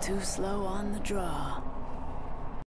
Too slow on the draw.